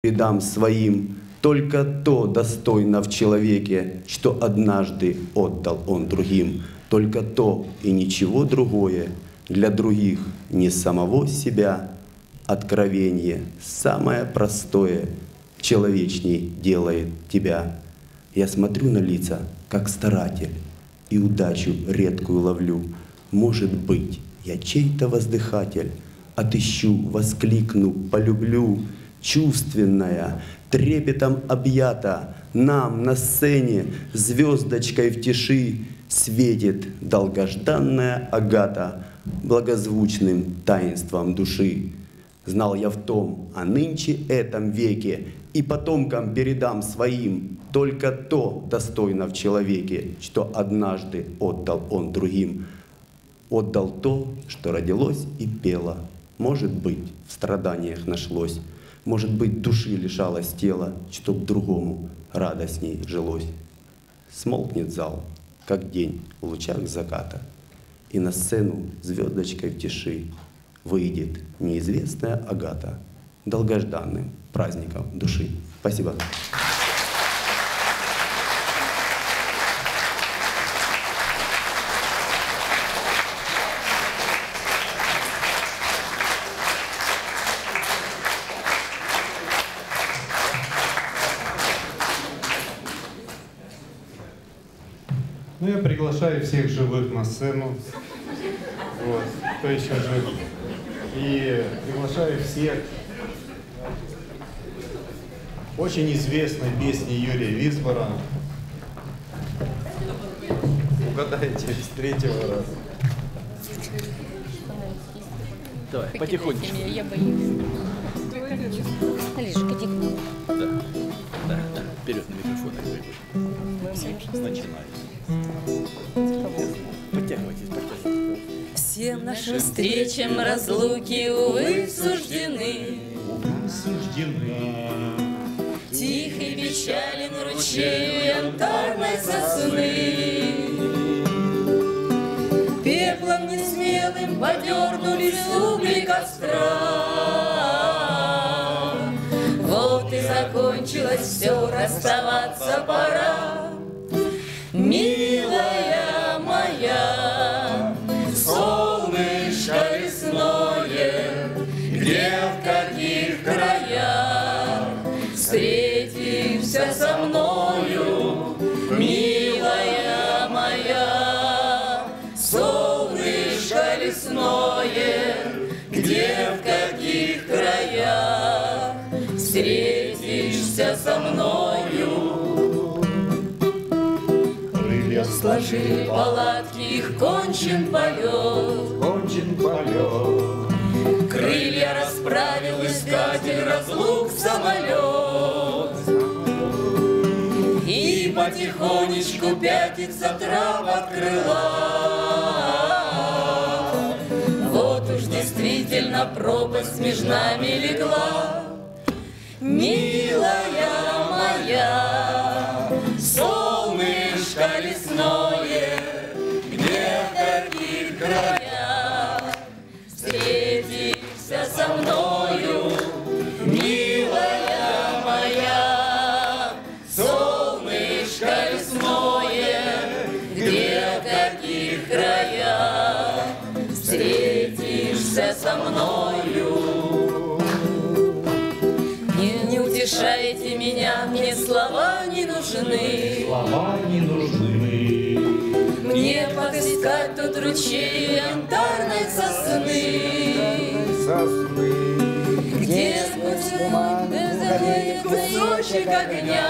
передам своим только то достойно в человеке, что однажды отдал он другим, только то и ничего другое для других не самого себя. Откровение самое простое человечней делает тебя. Я смотрю на лица, как старатель, и удачу редкую ловлю. Может быть, я чей-то воздыхатель, отыщу, воскликну, полюблю, чувственная, трепетом объята, нам на сцене звездочкой в тиши светит долгожданная агата благозвучным таинством души. Знал я в том, а нынче этом веке и потомкам передам своим только то достойно в человеке, что однажды отдал он другим. Отдал то, что родилось и пело, может быть, в страданиях нашлось, может быть, души лишалось тела, чтоб другому радостней жилось. Смолкнет зал, как день в лучах заката, и на сцену звездочкой в тиши выйдет неизвестная Агата долгожданным праздником души. Спасибо. Ну, я приглашаю всех живых на сцену. Вот, кто еще жив. И приглашаю всех очень известной песни Юрия Висбора. Угадайте с третьего раза. Давай, потихонечку. Я боюсь. Нам. Да, да, да. Вперед на микрофон. Подтягивайтесь, подтягивайтесь. Всем нашим встречам разлуки, увы, суждены. Суждены. Тихий печален ручею янтарной сосны. Пеплом несмелым подернулись угли костра. Вот и закончилось все, расставаться пора. Со мною, милая моя, солнышко лесное, где в каких краях встретишься со мною. Крылья Сложили палатки, их кончен полет, кончен полет. Крылья расправил искатель разлук самолет. Потихонечку пятится трава от крыла. Вот уж действительно пропасть между нами легла. Милая моя, со мною. Не, не утешайте меня, мне слова не нужны. Слова не нужны. Мне подыскать тут ручей янтарной сосны, Сосны. Где сквозь туман заходит кусочек огня,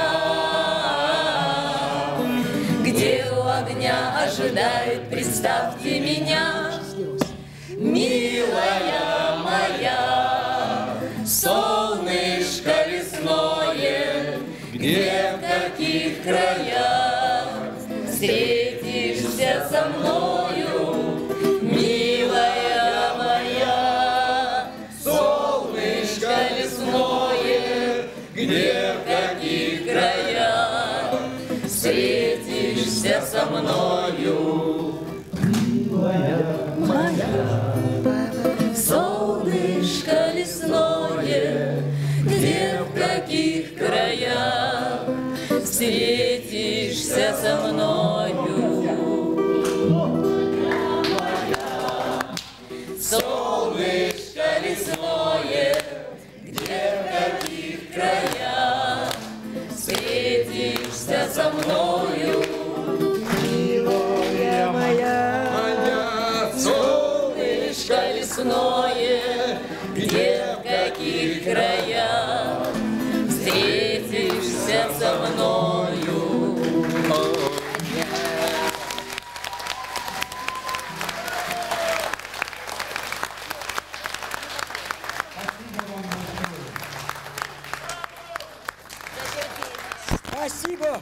Где у огня ожидает, представьте меня, Милая моя, солнышко лесное, Где в каких краях встретишься со мною, милая моя, солнышко лесное, где в каких краях встретишься со мною, встретишься со мною. Солнышко лесное, где в каких краях встретишься со мною. Милая моя, Солнышко лесное, где в каких краях спасибо.